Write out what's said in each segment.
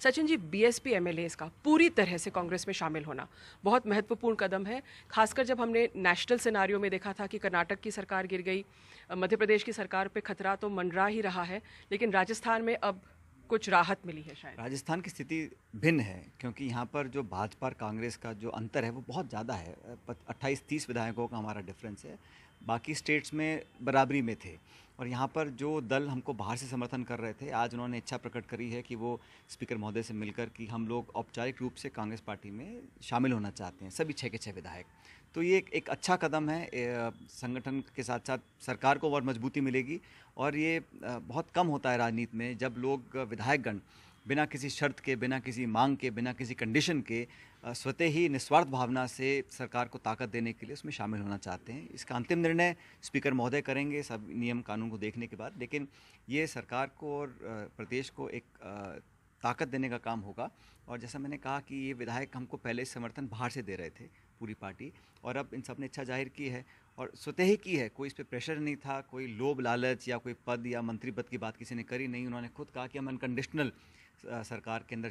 Sachin ji BSP MLA का पूरी तरह से कांग्रेस में शामिल होना बहुत महत्वपूर्ण कदम है। खासकर जब हमने नेशनल सिनारियो में देखा था कि कर्नाटक की सरकार गिर गई, मध्य प्रदेश की सरकार पर खतरा तो मंडरा ही रहा है, लेकिन राजस्थान में अब कुछ राहत मिली है शायद। राजस्थान की स्थिति भिन्न है, क्योंकि यहाँ पर जो भाजपा और कांग्रेस का जो अंतर है, वो बहुत ज़्यादा है। अट्ठाईस तीस विधायकों का हमारा डिफरेंस है। बाकी स्टेट्स में बराबरी में थे। और यहाँ पर जो दल हमको बाहर से समर्थन कर रहे थे, आज उन्होंने इच्छा प्रकट करी है कि वो स्पीकर महोदय से मिलकर कि हम लोग औपचारिक रूप से कांग्रेस पार्टी में शामिल होना चाहते हैं, सभी छः के छः विधायक। तो ये एक, एक अच्छा कदम है संगठन के साथ साथ सरकार को और मजबूती मिलेगी और ये बहुत कम होता है राजनीति में जब लोग विधायकगण बिना किसी शर्त के बिना किसी मांग के बिना किसी कंडीशन के स्वतः ही निस्वार्थ भावना से सरकार को ताकत देने के लिए उसमें शामिल होना चाहते हैं। इसका अंतिम निर्णय स्पीकर महोदय करेंगे सब नियम कानून को देखने के बाद लेकिन ये सरकार को और प्रदेश को एक ताकत देने का काम होगा। और जैसा मैंने कहा कि ये विधायक हमको पहले समर्थन बाहर से दे रहे थे पूरी पार्टी और अब इन सबने इच्छा ज़ाहिर की है और स्वतः ही की है। कोई इस पर प्रेशर नहीं था कोई लोभ लालच या कोई पद या मंत्री पद की बात किसी ने करी नहीं। उन्होंने खुद कहा कि हम अनकंडीशनल सरकार के अंदर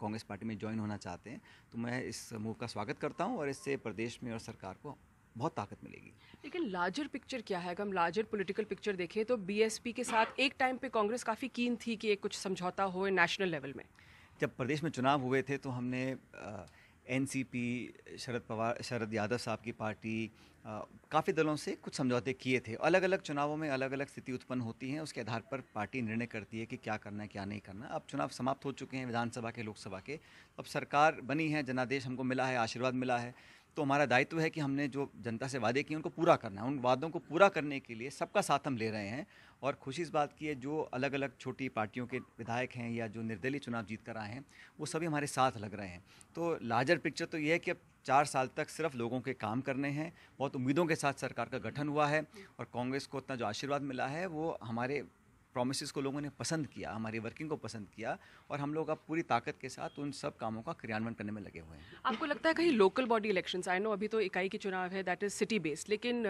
कांग्रेस पार्टी में ज्वाइन होना चाहते हैं। तो मैं इस मूव का स्वागत करता हूँ और इससे प्रदेश में और सरकार को बहुत ताकत मिलेगी। लेकिन लार्जर पिक्चर क्या है? अगर हम लार्जर पॉलिटिकल पिक्चर देखें तो बीएसपी के साथ एक टाइम पे कांग्रेस काफ़ी कीन थी कि एक कुछ समझौता हो नेशनल लेवल में। जब प्रदेश में चुनाव हुए थे तो हमने एनसीपी, शरद पवार, शरद यादव साहब की पार्टी काफ़ी दलों से कुछ समझौते किए थे। अलग अलग चुनावों में अलग अलग स्थिति उत्पन्न होती है, उसके आधार पर पार्टी निर्णय करती है कि क्या करना है, क्या नहीं करना। अब चुनाव समाप्त हो चुके हैं विधानसभा के, लोकसभा के। अब सरकार बनी है, जनादेश हमको मिला है, आशीर्वाद मिला है। तो हमारा दायित्व है कि हमने जो जनता से वादे किए उनको पूरा करना है। उन वादों को पूरा करने के लिए सबका साथ हम ले रहे हैं और खुशी इस बात की है, जो अलग अलग छोटी पार्टियों के विधायक हैं या जो निर्दलीय चुनाव जीत कर आए हैं, वो सभी हमारे साथ लग रहे हैं। तो लार्जर पिक्चर तो ये है कि अब चार साल तक सिर्फ़ लोगों के काम करने हैं, बहुत उम्मीदों के साथ सरकार का गठन हुआ है और कांग्रेस को उतना जो आशीर्वाद मिला है, वो हमारे प्रोमिस को लोगों ने पसंद किया हमारी वर्किंग को पसंद किया और हम लोग अब पूरी ताकत के साथ उन सब कामों का क्रियान्वयन करने में लगे हुए हैं। आपको लगता है कहीं local body elections I know अभी तो इकाई की चुनाव है दैट इज़ सिटी बेस्ड लेकिन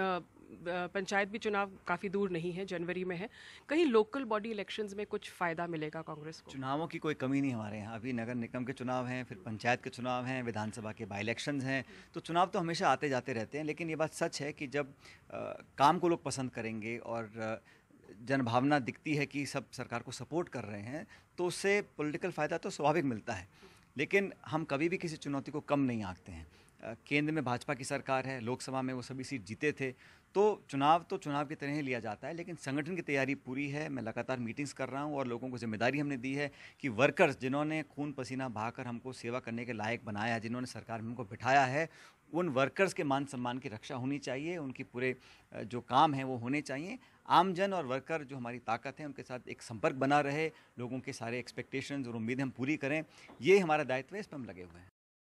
पंचायत भी चुनाव काफ़ी दूर नहीं है जनवरी में है। कहीं लोकल बॉडी इलेक्शंस में कुछ फ़ायदा मिलेगा कांग्रेस को? चुनावों की कोई कमी नहीं हमारे यहाँ। अभी नगर निगम के चुनाव हैं फिर पंचायत के चुनाव हैं विधानसभा के बाई इलेक्शन हैं तो चुनाव तो हमेशा आते जाते रहते हैं लेकिन ये बात सच है कि जब काम को लोग पसंद करेंगे और जनभावना दिखती है कि सब सरकार को सपोर्ट कर रहे हैं तो उससे पॉलिटिकल फ़ायदा तो स्वाभाविक मिलता है। लेकिन हम कभी भी किसी चुनौती को कम नहीं आंकते हैं। केंद्र में भाजपा की सरकार है, लोकसभा में वो सभी सीट जीते थे तो चुनाव तो चुनाव की तरह ही लिया जाता है, लेकिन संगठन की तैयारी पूरी है। मैं लगातार मीटिंग्स कर रहा हूँ और लोगों को ज़िम्मेदारी हमने दी है कि वर्कर्स जिन्होंने खून पसीना बहाकर हमको सेवा करने के लायक बनाया है जिन्होंने सरकार में हमको बिठाया है, उन वर्कर्स के मान सम्मान की रक्षा होनी चाहिए, उनकी पूरे जो काम हैं वो होने चाहिए। आमजन और वर्कर जो हमारी ताकत है, उनके साथ एक संपर्क बना रहे, लोगों के सारे एक्सपेक्टेशंस और उम्मीदें हम पूरी करें, ये हमारा दायित्व है, इस पर हम लगे हुए हैं।